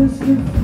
Just to